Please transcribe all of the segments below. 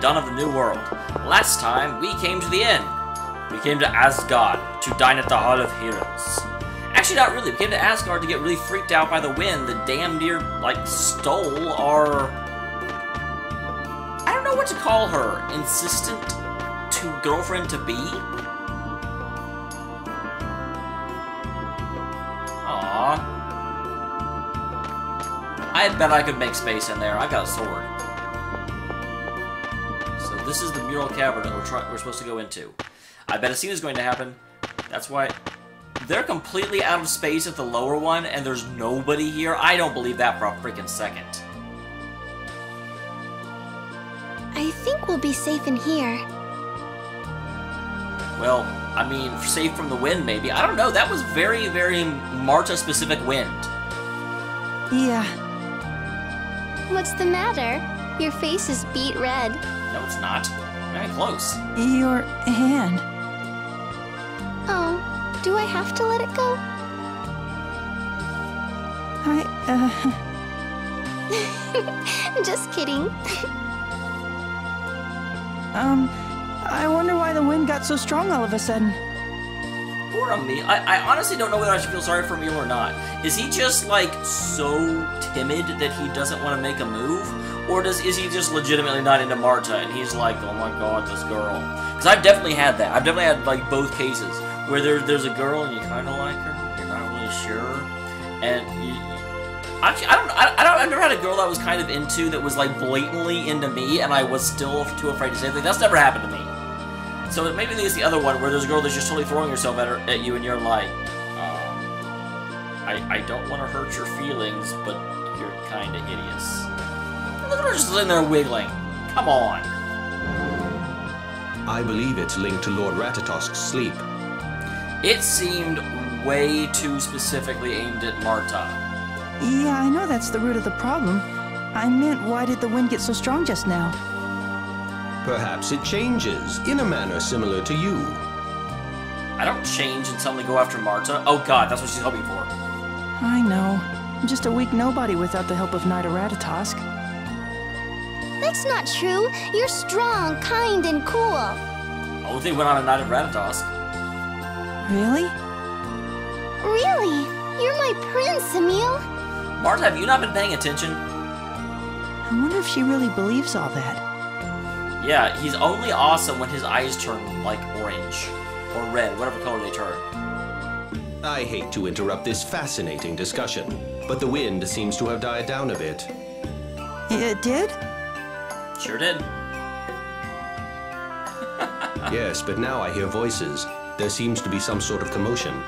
Dawn of the New World. Last time, we came to the end. We came to Asgard to dine at the Hall of Heroes. Actually, not really. We came to Asgard to get really freaked out by the wind that damn near, like, stole our... I don't know what to call her. Insistent to girlfriend to be? Aww. I bet I could make space in there. I got a sword. This is the mural cavern that we're trying we're supposed to go into. I bet a scene is going to happen. That's why they're completely out of space at the lower one, and there's nobody here. I don't believe that for a freaking second. I think we'll be safe in here. Well, I mean, safe from the wind, maybe. I don't know. That was very, very Marta-specific wind. Yeah. What's the matter? Your face is beet red. No, it's not. Very close. Your hand. Oh, do I have to let it go? I, uh... Just kidding. um, I wonder why the wind got so strong all of a sudden. Poor Emil. I, I honestly don't know whether I should feel sorry for Emil or not. Is he just, like, so timid that he doesn't want to make a move? Or does is he just legitimately not into Marta and he's like, oh my god, this girl? Because I've definitely had that. I've definitely had, like, both cases where there, there's a girl and you kind of like her, you're not really sure, and you, Actually, I don't, I, I don't, I've never had a girl that I was kind of into that was like blatantly into me, and I was still too afraid to say anything. That's never happened to me. So maybe there's the other one where there's a girl that's just totally throwing herself at her, at you, and you're like, um, I, I don't want to hurt your feelings, but you're kind of hideous. And look at her just sitting there wiggling. Come on. I believe it's linked to Lord Ratatosk's sleep. It seemed way too specifically aimed at Marta. Yeah, I know that's the root of the problem. I meant, why did the wind get so strong just now? Perhaps it changes in a manner similar to you. I don't change and suddenly go after Marta. Oh god, that's what she's hoping for. I know. I'm just a weak nobody without the help of Knight of Ratatosk. That's not true. You're strong, kind, and cool. Only thing went on a night at Ratatosk. Really? Really? You're my prince, Emil. Marta, have you not been paying attention? I wonder if she really believes all that. Yeah, he's only awesome when his eyes turn, like, orange. Or red, whatever color they turn. I hate to interrupt this fascinating discussion, but the wind seems to have died down a bit. It did? Sure did. yes, but now I hear voices. There seems to be some sort of commotion.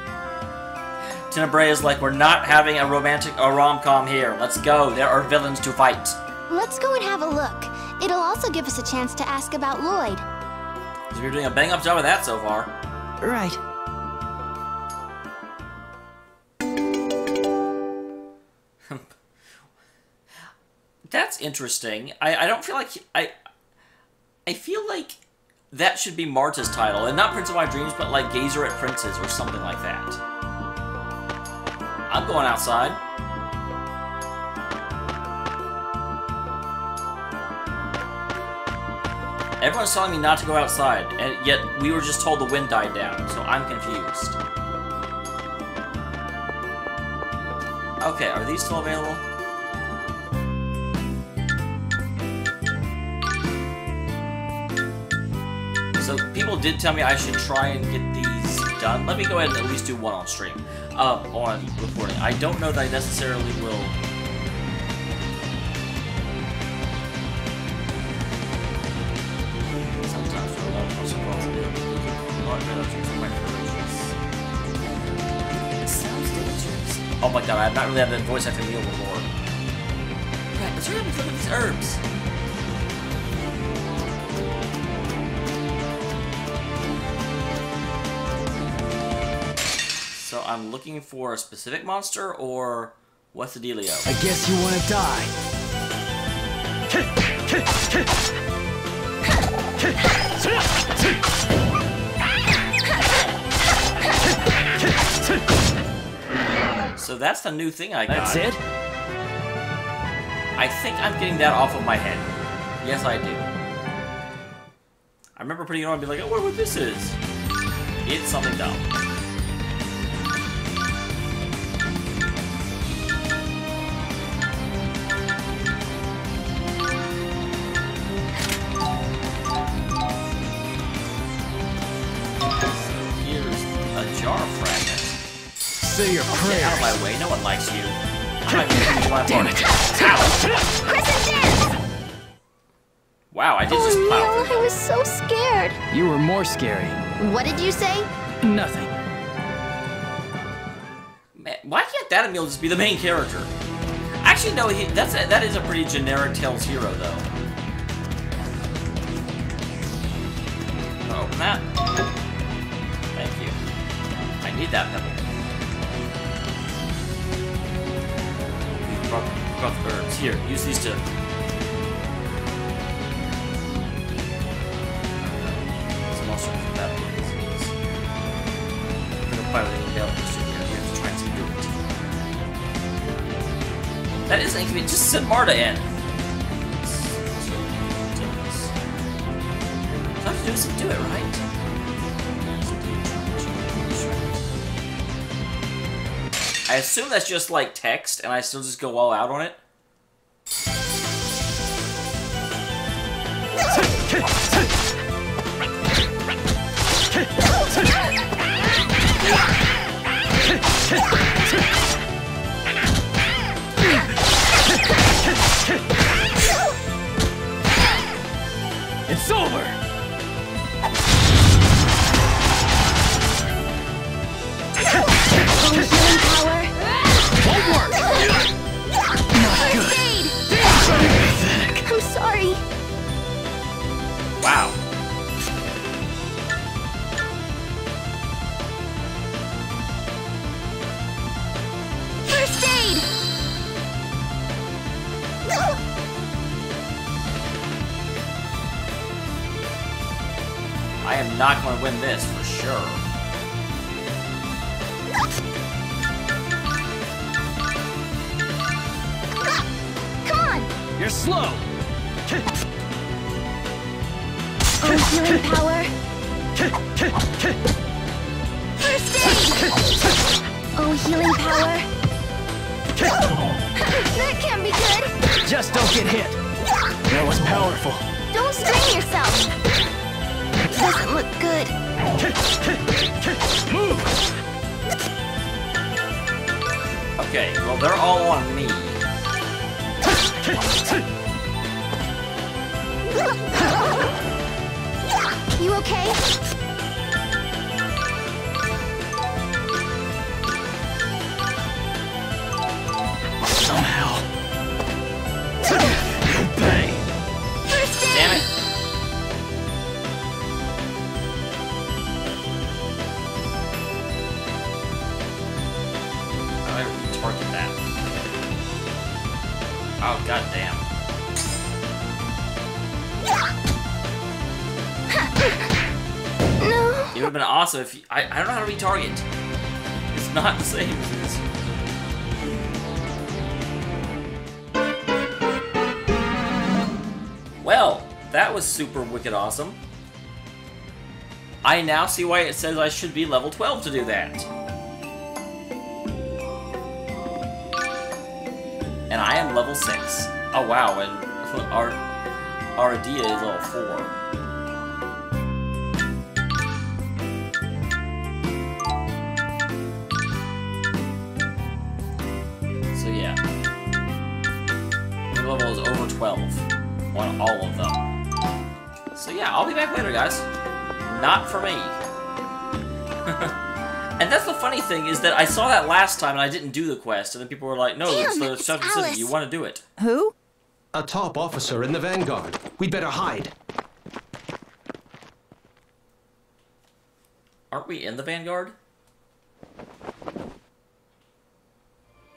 Tenebrae is like, we're not having a romantic, a rom-com here. Let's go. There are villains to fight. Let's go and have a look. It'll also give us a chance to ask about Lloyd. Because we're doing a bang-up job of that so far. Right. That's interesting. I, I don't feel like... I I feel like that should be Marta's title, and not Prince of My Dreams, but like Gazer at Princes or something like that. I'm going outside. Everyone's telling me not to go outside, and yet we were just told the wind died down, so I'm confused. Okay, are these still available? So people did tell me I should try and get these done. Let me go ahead and at least do one on stream, uh, on recording. I don't know that I necessarily will. Oh my god, I've not really had that voice acting meal before. Right, let's hurry up these herbs. I'm looking for a specific monster, or what's the dealio? I guess you wanna die. So that's the new thing I got. That's it? I think I'm getting that off of my head. Yes, I do. I remember putting it on and be like, I wonder what this is. It's something dumb. Your Get out of my way, no one likes you. I'm not gonna my Damn it. Crescent dance! Wow, I did just Oh plow no, I was so scared. You were more scary. What did you say? Nothing. Man, why can't that Emil just be the main character? Actually, no. He, that's a, that is a pretty generic Tales hero, though. Oh, Open that. Thank you. I need that pebble. We have to try and do it. That is inconvenient. Just send Marta in. So I have to do some do it, right? I assume that's just like text, and I still just go all out on it. good. Move. Okay, well, they're all on me. You okay? Awesome if you, I, I don't know how to retarget. It's not the same as this. Well, that was super wicked awesome. I now see why it says I should be level 12 to do that. And I am level 6. Oh wow, and our our Adia is level 4. On all of them. So yeah, I'll be back later, guys. Not for me. and that's the funny thing is that I saw that last time and I didn't do the quest, and then people were like, "No, it's the it's Central City. You want to do it?" Who? A top officer in the Vanguard. We'd better hide. Aren't we in the Vanguard?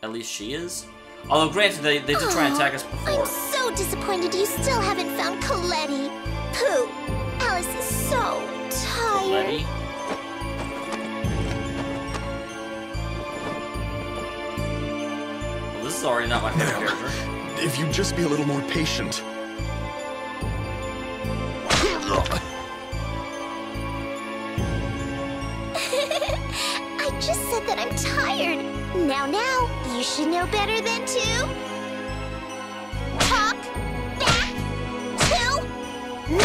At least she is. Although, granted, they, they did try and attack us before. I'm so disappointed you still haven't found Coletti. Pooh, Alice is so tired. Letty. Well, this is already not my favorite character. If you'd just be a little more patient. Scared. Now, now, you should know better than to... Talk back to me!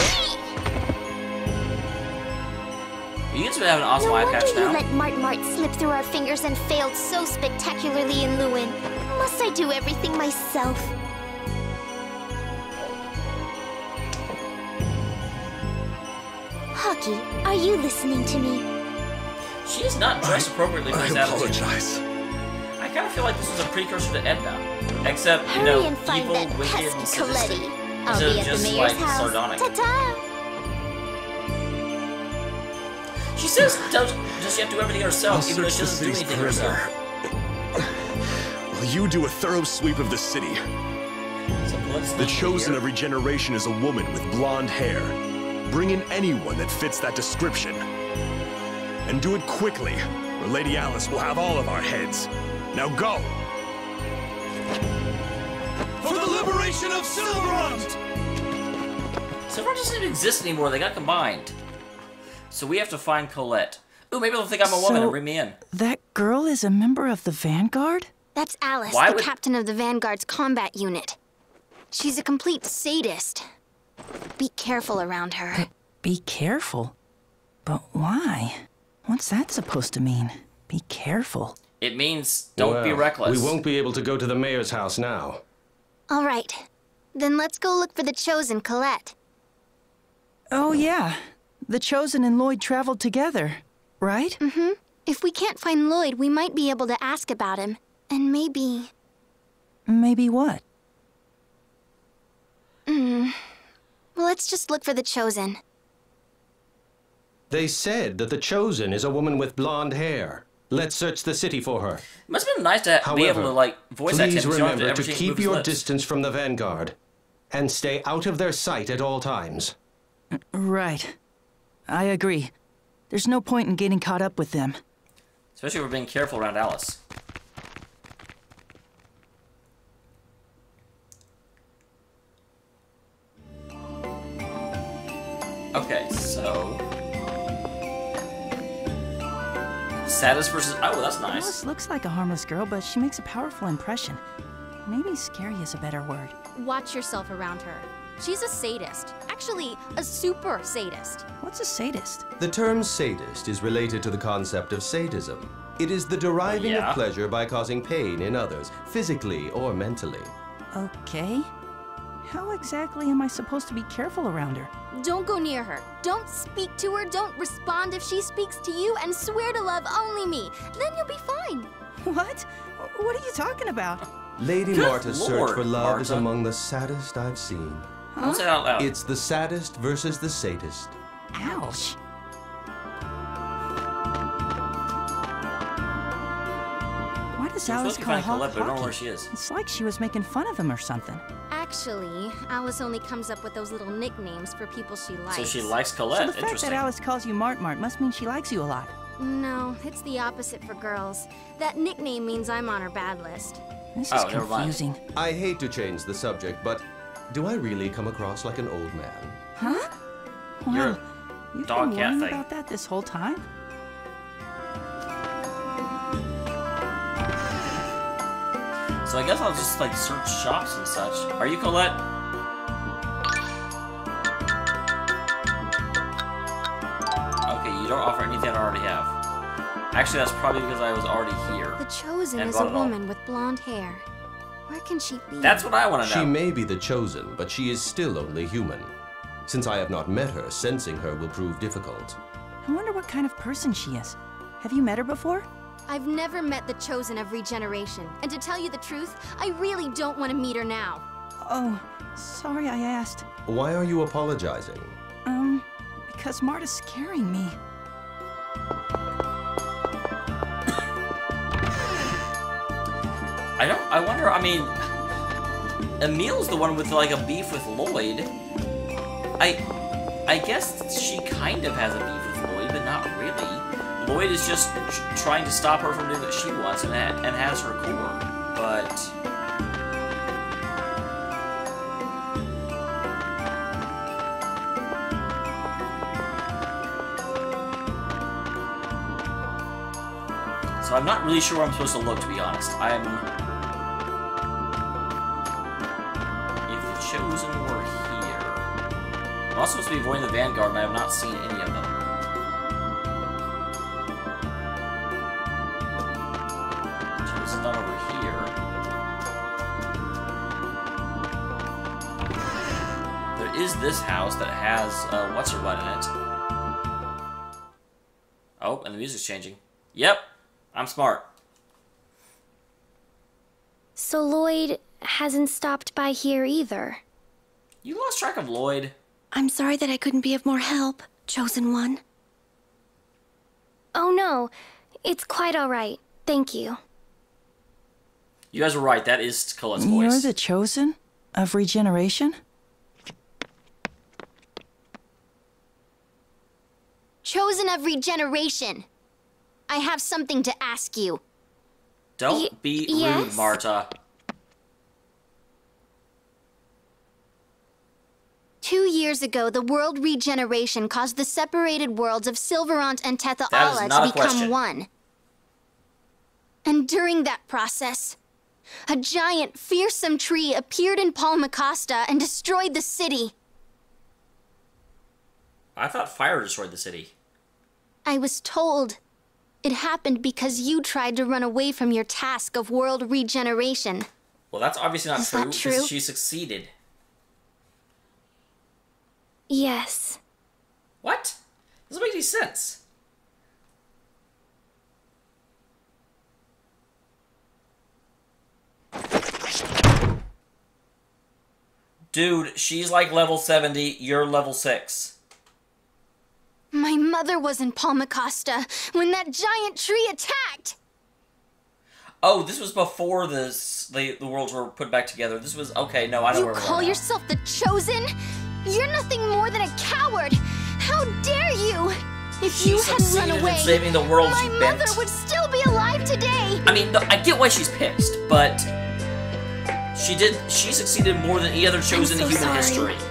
You can have an awesome no eye wonder patch you let Mart Mart slip through our fingers and failed so spectacularly in Luin. Must I do everything myself? Hockey, are you listening to me? She is not dressed appropriately for I this attitude. apologize. I kind of feel like this was a precursor to Edna. Except, you Hurry know, and find evil, that wicked, and pesky sadistic. Coletti. I'll Instead of be at just, the mayor's like, house. sardonic. Ta-ta! She says, does, does she have to do everything herself, I'll even though search she the doesn't do city's anything perimeter. herself? While you do a thorough sweep of the city, So the chosen of regeneration is a woman with blonde hair. Bring in anyone that fits that description. And do it quickly, or Lady Alice will have all of our heads. Now go! For the liberation of Sylvarant! Silver doesn't exist anymore. They got combined. So we have to find Colette. Ooh, maybe they'll think I'm a woman So- and bring me in. That girl is a member of the Vanguard? That's Alice, Why the would- captain of the Vanguard's combat unit. She's a complete sadist. Be careful around her. Be careful. But why? What's that supposed to mean? Be careful. It means don't be reckless. We won't be able to go to the mayor's house now. All right. Then let's go look for the chosen Colette. Oh, yeah. The Chosen and Lloyd traveled together, right? Mm-hmm. If we can't find Lloyd, we might be able to ask about him. And maybe. Maybe what? Well, let's just look for the chosen. They said that the chosen is a woman with blonde hair. Let's search the city for her. It must have been nice to However, be able to like voice act him. please so you don't remember ever to keep your lips. distance from the Vanguard and stay out of their sight at all times. Right. I agree. There's no point in getting caught up with them. Especially if we're being careful around Alice. Okay, so. Saddest versus. Oh, that's nice. Alice looks like a harmless girl, but she makes a powerful impression. Maybe scary is a better word. Watch yourself around her. She's a sadist. Actually, a super sadist. What's a sadist? The term sadist is related to the concept of sadism. It is the deriving Yeah. of pleasure by causing pain in others, physically or mentally. Okay. How exactly am I supposed to be careful around her? Don't go near her. Don't speak to her. Don't respond if she speaks to you, and swear to love only me. Then you'll be fine. What? What are you talking about? Lady Good Marta's search for love is among the saddest I've seen. Don't say it out loud. It's the saddest versus the sadist. Ouch. Why does Alice supposed to call find Hawk Colette, but I don't know Hockey? where she is. It's like she was making fun of him or something. Actually, Alice only comes up with those little nicknames for people she likes. So she likes So Colette. the fact that Alice calls you Mart Mart must mean she likes you a lot. No, it's the opposite for girls. That nickname means I'm on her bad list. This is Oh, never mind. confusing. I hate to change the subject, but do I really come across like an old man? Huh? You're Wow. You've dog been cat worrying thing. about that this whole time? So I guess I'll just like search shops and such. Are you Colette? Okay, you don't offer anything I already have. Actually, that's probably because I was already here. The chosen is a bought it all. woman with blonde hair. Where can she be? That's what I want to know. She may be the chosen, but she is still only human. Since I have not met her, sensing her will prove difficult. I wonder what kind of person she is. Have you met her before? I've never met the chosen of regeneration, and to tell you the truth, I really don't want to meet her now. Oh, sorry I asked. Why are you apologizing? Um, because Marta's scaring me. I don't. I wonder. I mean, Emil's the one with like a beef with Lloyd. I, I guess she kind of has a beef with Lloyd, but not really. Lloyd is just trying to stop her from doing what she wants and, ha- and has her core. But So I'm not really sure where I'm supposed to look, to be honest. I'm... If the Chosen were here... I'm also supposed to be avoiding the Vanguard, and I have not seen any house that has, uh, what's-her-butt in it. Oh, and the music's changing. Yep, I'm smart. So Lloyd hasn't stopped by here either. You lost track of Lloyd. I'm sorry that I couldn't be of more help, Chosen One. Oh no, it's quite alright. Thank you. You guys were right. That is Colette's You're the chosen of regeneration? Chosen of regeneration. I have something to ask you. Don't Y- be yes? rude, Marta. Two years ago, the world regeneration caused the separated worlds of Sylvarant and Tethe'alla is not a to become question. one. And during that process, a giant, fearsome tree appeared in Palmacosta and destroyed the city. I thought fire destroyed the city. I was told it happened because you tried to run away from your task of world regeneration. Well, that's obviously not Is true that because true? she succeeded. Yes. What? Doesn't make any sense. Dude, she's like level 70, you're level 6. My mother was in Palmacosta when that giant tree attacked. Oh, this was before this the, the worlds were put back together. This was okay, no, I know You where we're call yourself the Chosen? You're nothing more than a coward. How dare you? If She you hadn't run away, saving the world, my you mother bent. would still be alive today. I mean, I get why she's pissed, but she did. She succeeded more than any other chosen so in human sorry. history.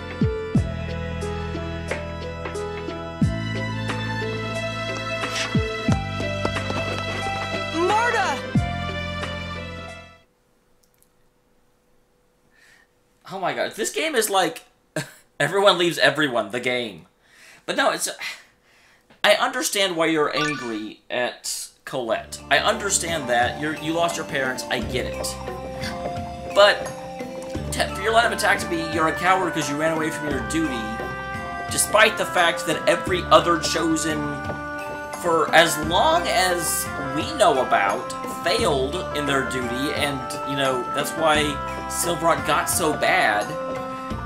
Oh my god, this game is like everyone leaves everyone. The game, but no, it's. I understand why you're angry at Colette. I understand that you're you lost your parents. I get it, but for your line of attack to be you're a coward because you ran away from your duty, despite the fact that every other chosen, for as long as we know about, failed in their duty, and you know that's why Sylvarant got so bad.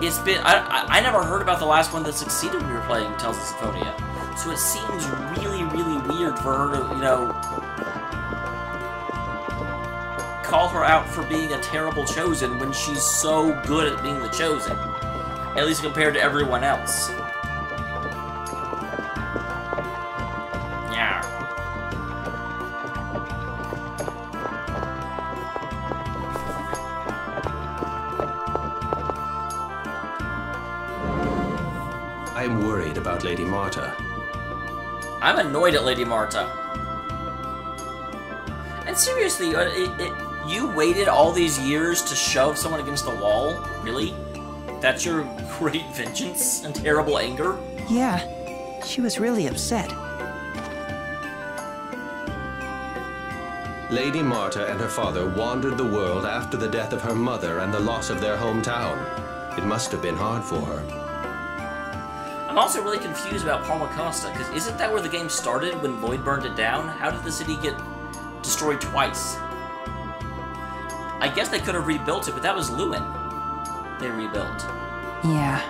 It's been I, I I never heard about the last one that succeeded when we were playing Tales of Symphonia, so it seems really really weird for her to you know call her out for being a terrible chosen when she's so good at being the chosen, at least compared to everyone else. I'm annoyed at Lady Marta. And seriously, uh, it, it, you waited all these years to shove someone against the wall? Really? That's your great vengeance and terrible anger? Yeah, she was really upset. Lady Marta and her father wandered the world after the death of her mother and the loss of their hometown. It must have been hard for her. I'm also really confused about Palmacosta, because isn't that where the game started when Lloyd burned it down? How did the city get destroyed twice? I guess they could have rebuilt it, but that was Luin. They rebuilt. Yeah.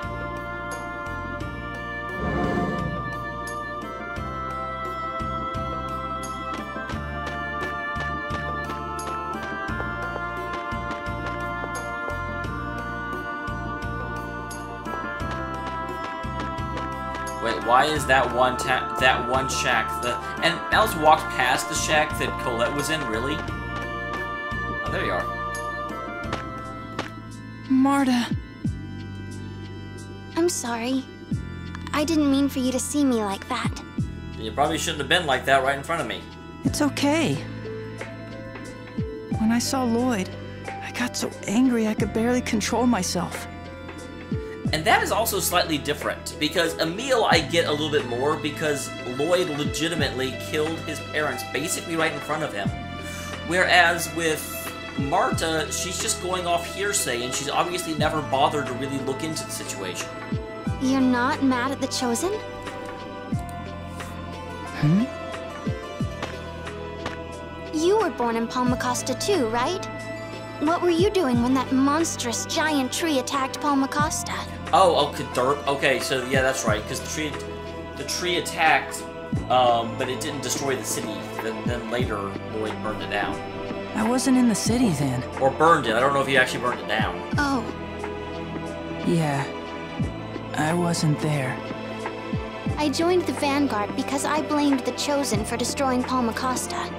Why is that one ta- that one shack the and Alice walked past the shack that Colette was in? Really? Oh, there you are. Marta. I'm sorry. I didn't mean for you to see me like that. You probably shouldn't have been like that right in front of me. It's okay. When I saw Lloyd, I got so angry I could barely control myself. And that is also slightly different, because Emil I get a little bit more because Lloyd legitimately killed his parents basically right in front of him. Whereas with Marta, she's just going off hearsay and she's obviously never bothered to really look into the situation. You're not mad at the Chosen? Hmm? You were born in Palmacosta too, right? What were you doing when that monstrous giant tree attacked Palmacosta? Oh, oh, Derp. Okay, so yeah, that's right. Because the tree, the tree attacked, um, but it didn't destroy the city. Then, then later, Lloyd burned it down, I wasn't in the city then. or burned it. I don't know if he actually burned it down. Oh, Yeah. I wasn't there. I joined the Vanguard because I blamed the Chosen for destroying Palmacosta.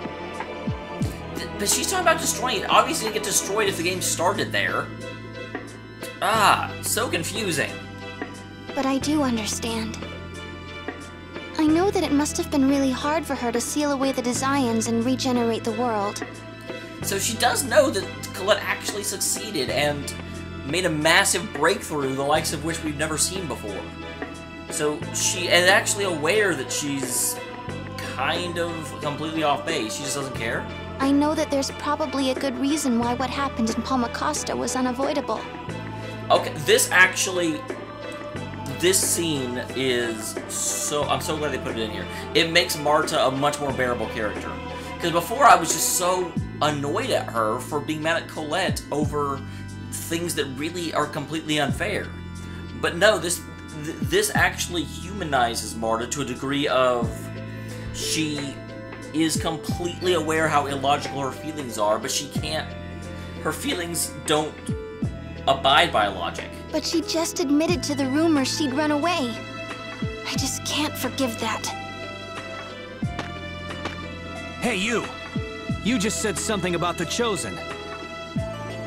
Th- But she's talking about destroying it. Obviously, it get destroyed if the game started there. Ah, so confusing. But I do understand. I know that it must have been really hard for her to seal away the Desians and regenerate the world. So she does know that Colette actually succeeded and made a massive breakthrough, the likes of which we've never seen before. So she is actually aware that she's kind of completely off base. She just doesn't care. I know that there's probably a good reason why what happened in Palmacosta was unavoidable. Okay, this actually, this scene is so. I'm so glad they put it in here. It makes Marta a much more bearable character. Because before I was just so annoyed at her for being mad at Colette over things that really are completely unfair. But no, this th- this actually humanizes Marta to a degree of she is completely aware how illogical her feelings are, but she can't. Her feelings don't abide by logic. But she just admitted to the rumor she'd run away. I just can't forgive that. Hey, you! You just said something about the Chosen.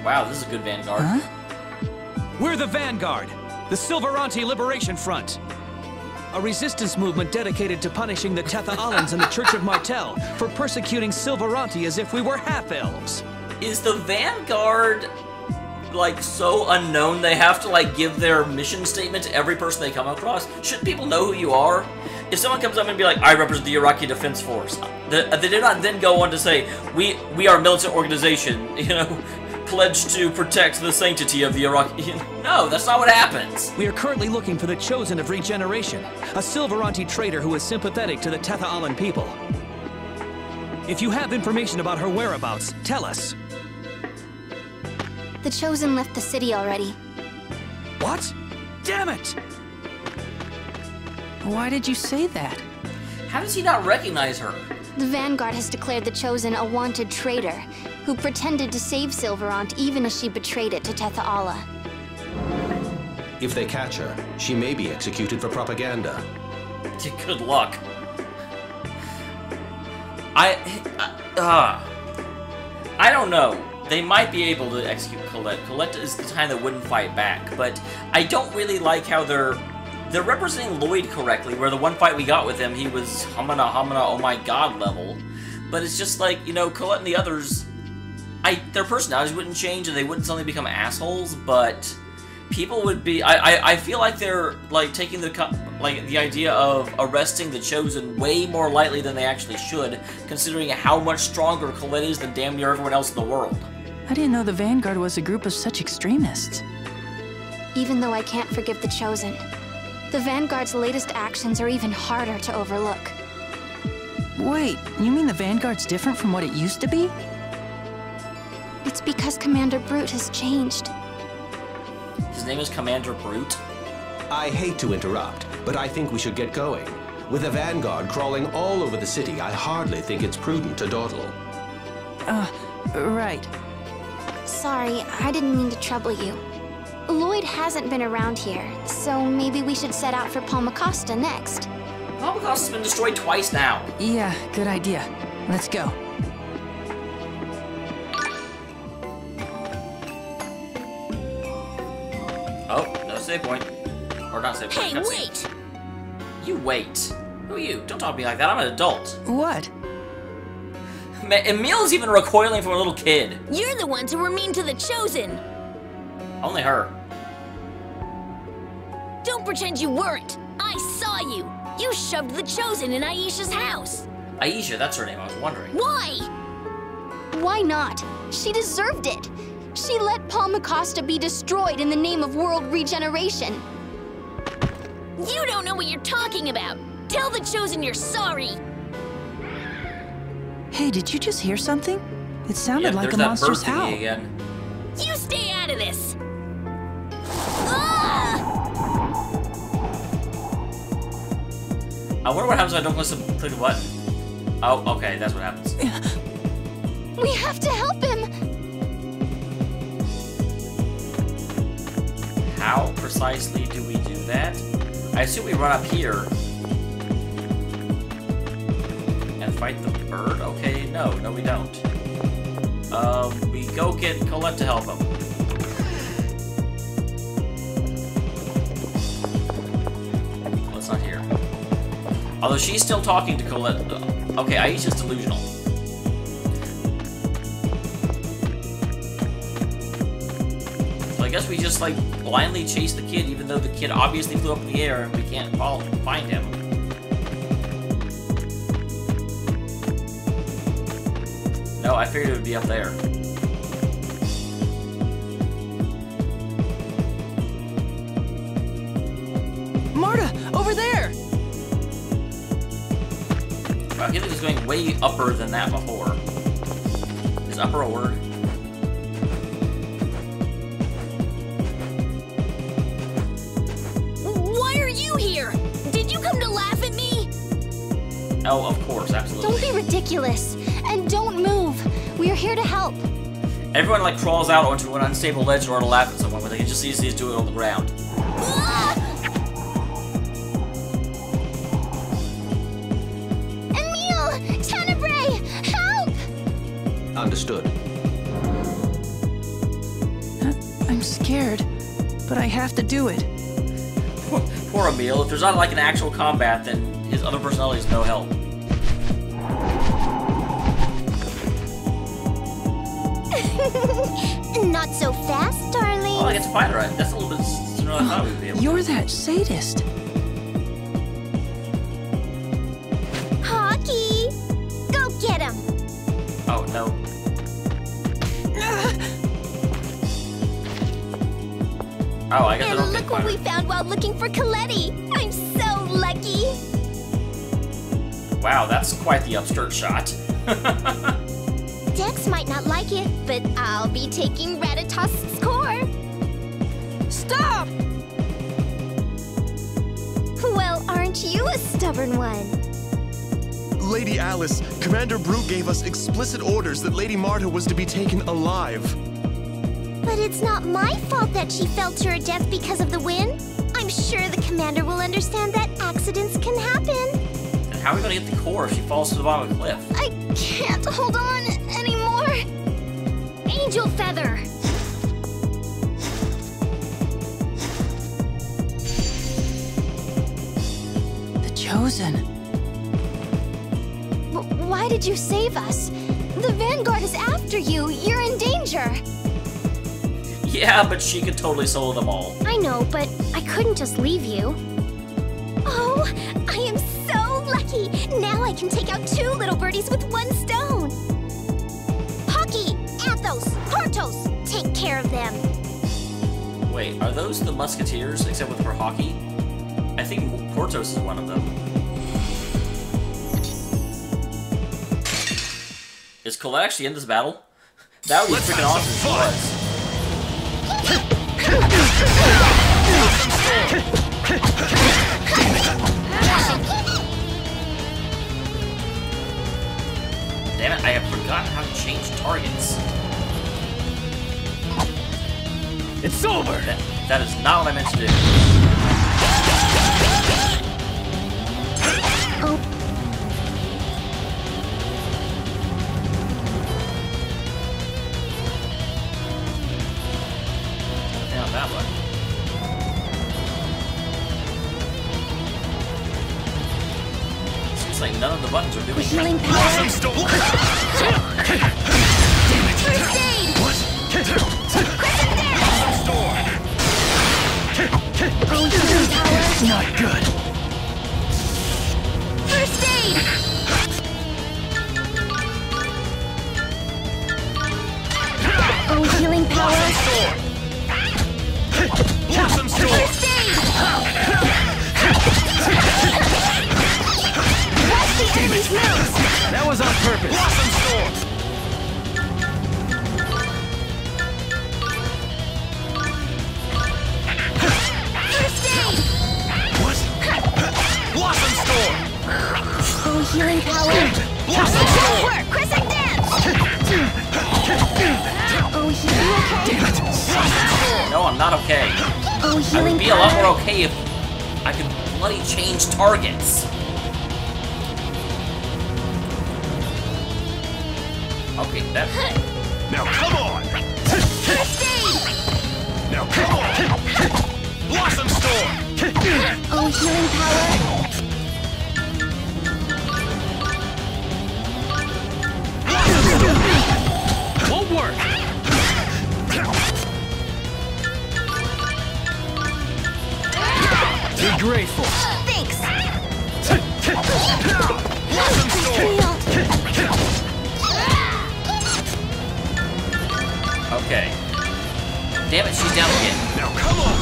Wow, this is a good Vanguard. Huh? We're the Vanguard, the Sylvaranti Liberation Front. A resistance movement dedicated to punishing the Tethe'allans and the Church of Martel for persecuting Sylvaranti as if we were half-elves. Is the Vanguard like so unknown they have to like give their mission statement to every person they come across? Shouldn't people know who you are? If someone comes up and be like, "I represent the Iraqi Defense Force," the, they did not then go on to say, "We we are a militant organization," you know, pledged to protect the sanctity of the Iraqi. no, that's not what happens. We are currently looking for the Chosen of Regeneration, a Sylvaranti traitor who is sympathetic to the Tethe'allan people. If you have information about her whereabouts, tell us. The Chosen left the city already. What? Damn it! Why did you say that? How does he not recognize her? The Vanguard has declared the Chosen a wanted traitor who pretended to save Sylvarant even as she betrayed it to Tethe'alla. If they catch her, she may be executed for propaganda. Good luck. I, uh, I don't know. They might be able to execute Colette. Colette is the kind that wouldn't fight back, but I don't really like how they're they're representing Lloyd correctly. Where the one fight we got with him, he was humana humana oh my god level, but it's just like you know Colette and the others. I their personalities wouldn't change and they wouldn't suddenly become assholes, but people would be. I I, I feel like they're like taking the like the idea of arresting the chosen way more lightly than they actually should, considering how much stronger Colette is than damn near everyone else in the world. I didn't know the Vanguard was a group of such extremists. Even though I can't forgive the Chosen, the Vanguard's latest actions are even harder to overlook. Wait, you mean the Vanguard's different from what it used to be? It's because Commander Brute has changed. His name is Commander Brute. I hate to interrupt, but I think we should get going. With the Vanguard crawling all over the city, I hardly think it's prudent to dawdle. Uh, right. Sorry, I didn't mean to trouble you. Lloyd hasn't been around here, so maybe we should set out for Palmacosta next. Palmacosta's been destroyed twice now. Yeah, good idea. Let's go. Oh, no save point. Or not save point. Hey, wait! You wait. Who are you? Don't talk to me like that. I'm an adult. What? Emil's even recoiling from a little kid. You're the ones who were mean to the Chosen. Only her. Don't pretend you weren't. I saw you. You shoved the Chosen in Aisha's house. Aisha, that's her name. I was wondering. Why? Why not? She deserved it. She let Palmacosta be destroyed in the name of world regeneration. You don't know what you're talking about. Tell the Chosen you're sorry. Hey, did you just hear something? It sounded Yeah, like there's a that monster's bird thingy howl. again. You stay out of this. Ah! I wonder what happens if I don't listen click the button. Oh, okay, that's what happens. We have to help him! How precisely do we do that? I assume we run up here fight the bird. Okay, no, no, we don't. Um, we go get Colette to help him. Colette's not here. Although she's still talking to Colette. Okay, Aisha's delusional. So I guess we just like blindly chase the kid, even though the kid obviously flew up in the air and we can't follow, find him. I figured it would be up there. Marta, over there! I feel like it's going way upper than that before. Is upper a word? Why are you here? Did you come to laugh at me? Oh, of course, absolutely. Don't be ridiculous. And don't move. We are here to help. Everyone like crawls out onto an unstable ledge or order to laugh at someone, but they can just easily do it on the ground. Ah! Emil! Tenebrae! Help! Understood. I'm scared, but I have to do it. Poor Emil. If there's not like an actual combat, then his other personality is no help. Not so fast, darling. Oh, I get to fight her. That's a little bit sooner than I thought we'd be able. You're that sadist. Hockey! Go get him! Oh no. Oh, I guess I And don't look what we found while looking for Coletti! I'm so lucky! Wow, that's quite the upskirt shot. Dex might not like it, but I'll be taking Ratatosk's core. Stop! Well, aren't you a stubborn one? Lady Alice, Commander Brute gave us explicit orders that Lady Marta was to be taken alive. But it's not my fault that she fell to her death because of the wind. I'm sure the commander will understand that accidents can happen. And how are we gonna get the core if she falls to the bottom of the cliff? I can't hold on anymore. Angel Feather! The Chosen. W- why did you save us? The Vanguard is after you. You're in danger. Yeah, but she could totally solo them all. I know, but I couldn't just leave you. Oh, I am so lucky. Now I can take out two little birdies with one stone. Hockey, Athos, Porthos, take care of them. Wait, are those the Musketeers, except with her hockey? I think Porthos is one of them. Is Colette actually in this battle? That would be Let's freaking awesome if some she fun. was. Damn it, I have forgotten how to change targets. It's over! That, that is not what I meant to do. Down that way. Seems like none of the buttons are doing. Healing power. Blossom Storm! First aid! Not good. First aid! Oh, healing power. Blossom Storm! First aid! Watch the enemy's moves! That was on purpose. Healing power. Blossom Storm! Work! Crescent dance! Oh, healing. Okay. Damn it! No, I'm not okay. Oh, healing I would healing be a lot more okay if I could bloody change targets. Okay, that. Now come on! First aid! Now come on! Blossom Storm! Oh, healing power. Be grateful. Thanks! Blossom Storm! Okay. Damn it, she's down again. Now come on!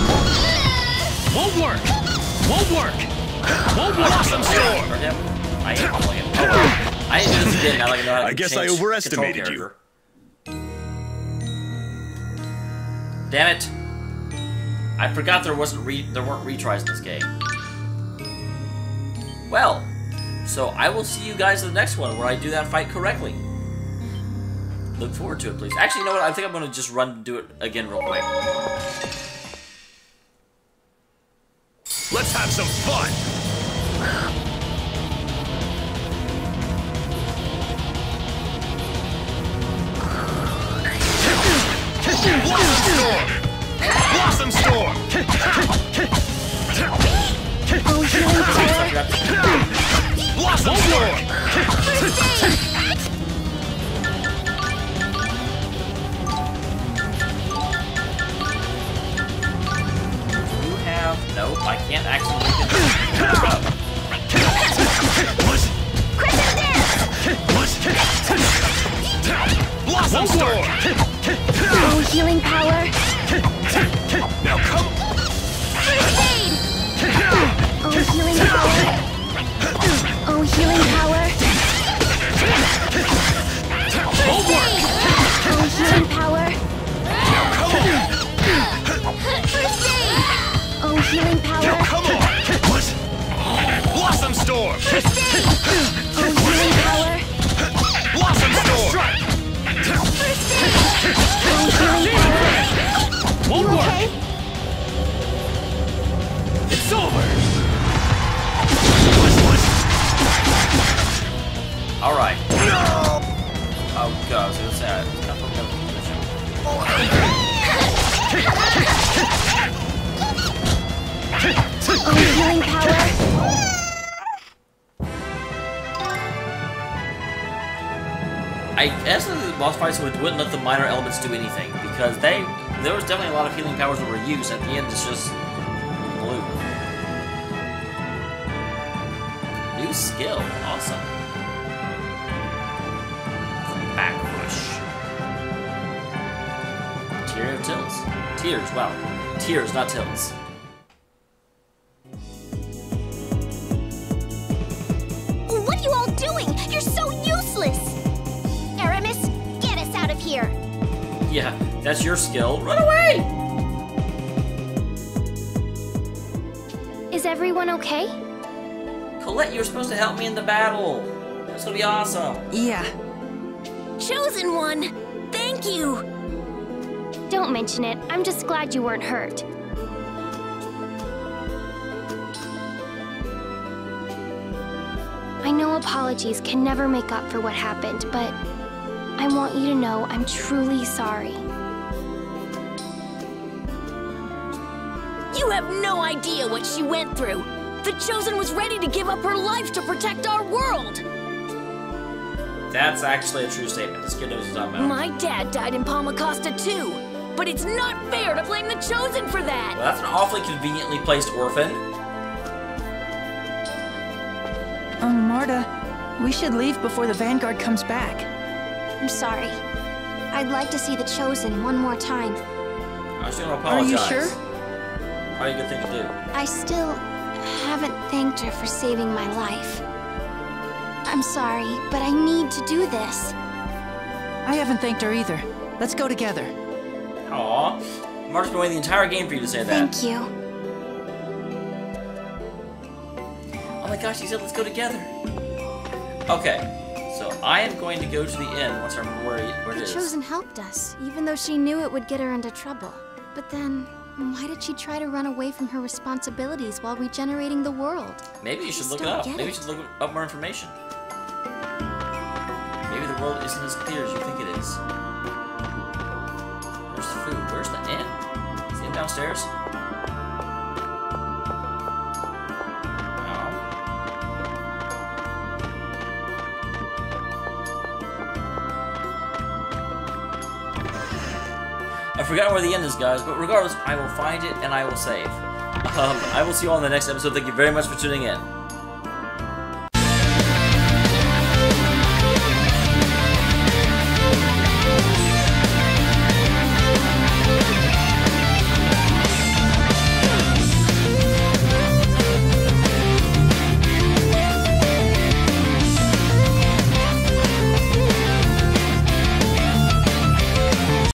Won't work. Won't work. Won't work. Blossom Storm! I am calling him. Oh. I didn't do this again. Now that I know how to I guess I overestimated you. Damn it! I forgot there wasn't re there weren't retries in this game. Well, so I will see you guys in the next one where I do that fight correctly. Look forward to it, please. Actually, you know what? I think I'm gonna just run and do it again real quick. Let's have some fun! Storm! Blossom Storm! Oh, healing power. I forgot Blossom Storm! You have nope. I can't actually. Crescent dance! Blossom Storm! Oh, healing power. Now come! First aid! Oh, healing power. Oh, healing power. First aid! Oh, healing power. Now come! First aid! Oh, healing power! Now come on! Blossom Storm! Oh, minor elements do anything because they there was definitely a lot of healing powers that were used. At the end, it's just blue. New skill, awesome. Back. Tear of tilts. Tears, wow. Tears, not tilts. Your skill. Run away! Is everyone okay? Colette, you were supposed to help me in the battle. That's gonna be awesome. Yeah. Chosen one! Thank you! Don't mention it. I'm just glad you weren't hurt. I know apologies can never make up for what happened, but I want you to know I'm truly sorry. You have no idea what she went through! The Chosen was ready to give up her life to protect our world! That's actually a true statement. This kid knows what he's talking about. My dad died in Palmacosta too. But it's not fair to blame the Chosen for that. Well, that's an awfully conveniently placed orphan. Um, Marta, we should leave before the Vanguard comes back. I'm sorry. I'd like to see the Chosen one more time. I was gonna Are you sure? Probably a good thing to do. I still haven't thanked her for saving my life. I'm sorry, but I need to do this. I haven't thanked her either. Let's go together. Aw. Mark's been waiting the entire game for you to say that. Thank you. Oh my gosh, he said let's go together. Okay, so I am going to go to the inn once I remember where, he- where it The is. Chosen helped us, even though she knew it would get her into trouble. But then, why did she try to run away from her responsibilities while regenerating the world? Maybe you should look it up. Maybe you should look up more information. Maybe the world isn't as clear as you think it is. Where's the food? Where's the inn? Is the inn downstairs? Forgot where the end is, guys, but regardless, I will find it and I will save. Um, I will see you all in the next episode. Thank you very much for tuning in.